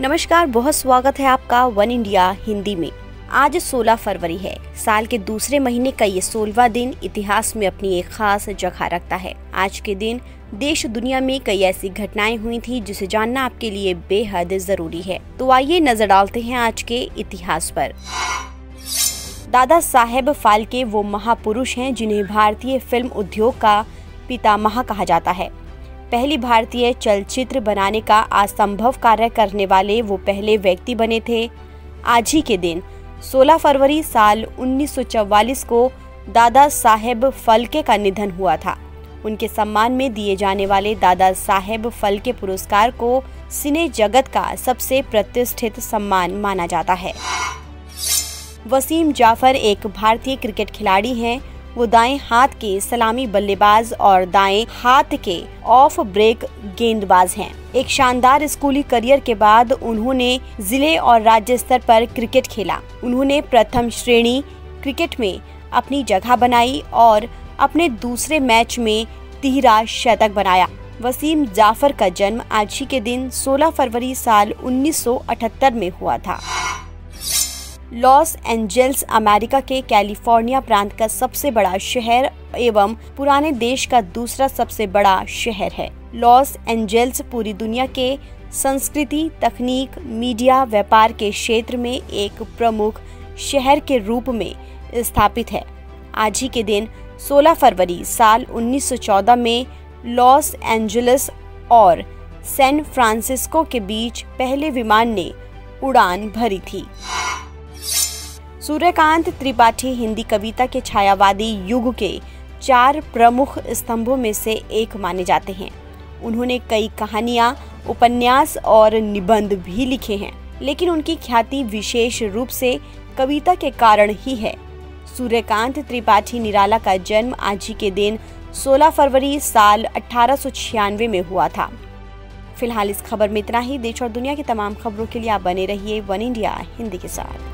नमस्कार, बहुत स्वागत है आपका वन इंडिया हिंदी में। आज 16 फरवरी है। साल के दूसरे महीने का ये सोलवा दिन इतिहास में अपनी एक खास जगह रखता है। आज के दिन देश दुनिया में कई ऐसी घटनाएँ हुई थी जिसे जानना आपके लिए बेहद ज़रूरी है। तो आइए नज़र डालते हैं आज के इतिहास पर। दादा साहेब फाल्के वो महापुरुष हैं जिन्हें भारतीय फ़िल्म उद्योग का पितामह कहा जाता है। पहली भारतीय चलचित्र बनाने का असंभव कार्य करने वाले वो पहले व्यक्ति बने थे। आज ही के दिन 16 फरवरी साल 1944 को दादा साहेब फलके का निधन हुआ था। उनके सम्मान में दिए जाने वाले दादा साहेब फलके पुरस्कार को सिने जगत का सबसे प्रतिष्ठित सम्मान माना जाता है। वसीम जाफ़र एक भारतीय क्रिकेट खिलाड़ी हैं। वो दाएँ हाथ के सलामी बल्लेबाज और दाएँ हाथ के ऑफ़ ब्रेक गेंदबाज हैं। एक शानदार स्कूली करियर के बाद उन्होंने ज़िले और राज्य स्तर पर क्रिकेट खेला। उन्होंने प्रथम श्रेणी क्रिकेट में अपनी जगह बनाई और अपने दूसरे मैच में तिहरा शतक बनाया। वसीम जाफ़र का जन्म आज ही के दिन 16 फरवरी साल 1978 में हुआ था। लॉस एंजल्स, अमेरिका के कैलिफ़ोर्निया प्रांत का सबसे बड़ा शहर एवं पुराने देश का दूसरा सबसे बड़ा शहर है। लॉस एंजल्स पूरी दुनिया के संस्कृति, तकनीक, मीडिया, व्यापार के क्षेत्र में एक प्रमुख शहर के रूप में स्थापित है। आज ही के दिन 16 फरवरी साल 1914 में लॉस एंजलिस और सैन फ्रांसिस्को के बीच पहले विमान ने उड़ान भरी थी। सूर्यकांत त्रिपाठी हिंदी कविता के छायावादी युग के चार प्रमुख स्तंभों में से एक माने जाते हैं। उन्होंने कई कहानियाँ, उपन्यास और निबंध भी लिखे हैं, लेकिन उनकी ख्याति विशेष रूप से कविता के कारण ही है। सूर्यकांत त्रिपाठी निराला का जन्म आज ही के दिन 16 फरवरी साल अठारह सौ छियानवे में हुआ था। फ़िलहाल इस खबर में इतना ही। देश और दुनिया की तमाम खबरों के लिए आप बने रहिए वन इंडिया हिंदी के साथ।